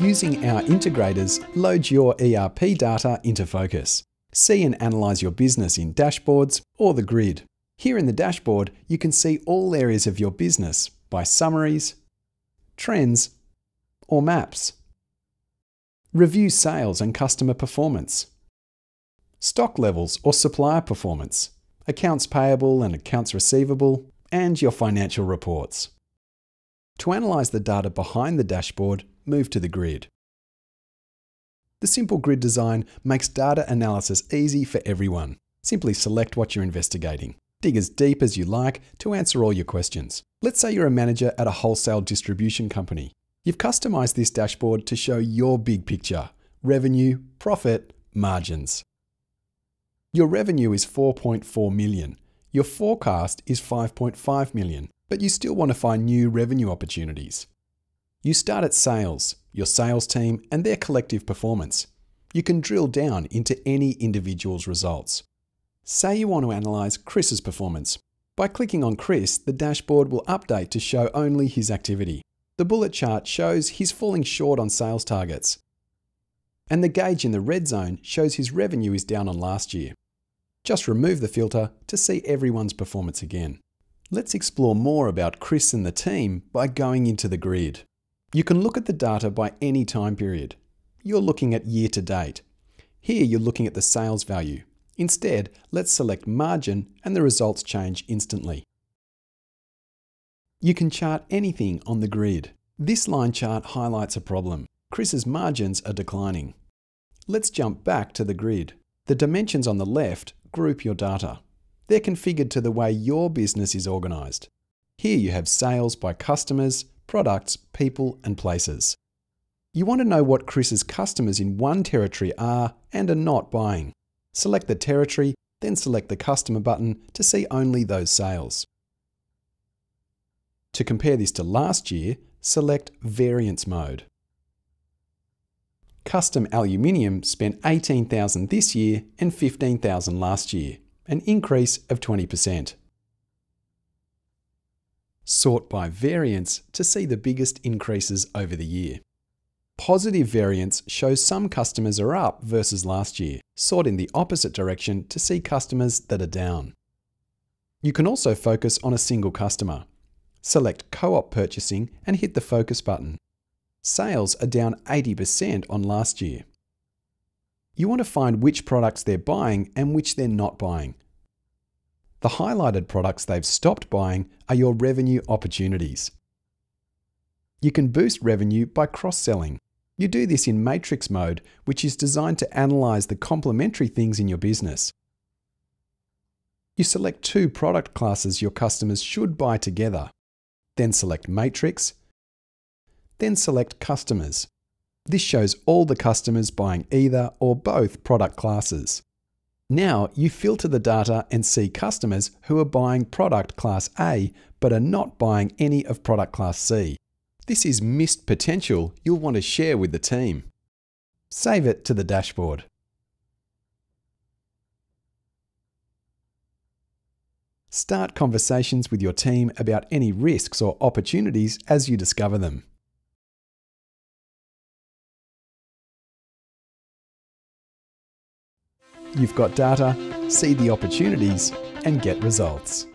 Using our integrators, load your ERP data into Phocas. See and analyse your business in dashboards or the grid. Here in the dashboard, you can see all areas of your business by summaries, trends, or maps. Review sales and customer performance. Stock levels or supplier performance, accounts payable and accounts receivable, and your financial reports. To analyse the data behind the dashboard, move to the grid. The simple grid design makes data analysis easy for everyone. Simply select what you're investigating. Dig as deep as you like to answer all your questions. Let's say you're a manager at a wholesale distribution company. You've customized this dashboard to show your big picture revenue, profit, margins. Your revenue is 4.4 million. Your forecast is 5.5 million, but you still want to find new revenue opportunities. You start at sales, your sales team, and their collective performance. You can drill down into any individual's results. Say you want to analyse Chris's performance. By clicking on Chris, the dashboard will update to show only his activity. The bullet chart shows he's falling short on sales targets. And the gauge in the red zone shows his revenue is down on last year. Just remove the filter to see everyone's performance again. Let's explore more about Chris and the team by going into the grid. You can look at the data by any time period. You're looking at year to date. Here you're looking at the sales value. Instead, let's select margin and the results change instantly. You can chart anything on the grid. This line chart highlights a problem. Chris's margins are declining. Let's jump back to the grid. The dimensions on the left group your data. They're configured to the way your business is organised. Here you have sales by customers, products, people, and places. You want to know what Chris's customers in one territory are and are not buying. Select the territory, then select the customer button to see only those sales. To compare this to last year, select Variance mode. Custom Aluminium spent 18,000 this year and 15,000 last year, an increase of 20%. Sort by variance to see the biggest increases over the year. Positive variance shows some customers are up versus last year. Sort in the opposite direction to see customers that are down. You can also focus on a single customer. Select Co-op purchasing and hit the focus button. Sales are down 80% on last year. You want to find which products they're buying and which they're not buying. The highlighted products they've stopped buying are your revenue opportunities. You can boost revenue by cross selling. You do this in matrix mode, which is designed to analyze the complementary things in your business. You select two product classes your customers should buy together. Then select matrix. Then select customers. This shows all the customers buying either or both product classes. Now you filter the data and see customers who are buying product class A but are not buying any of product class C. This is missed potential you'll want to share with the team. Save it to the dashboard. Start conversations with your team about any risks or opportunities as you discover them. You've got data, see the opportunities, and get results.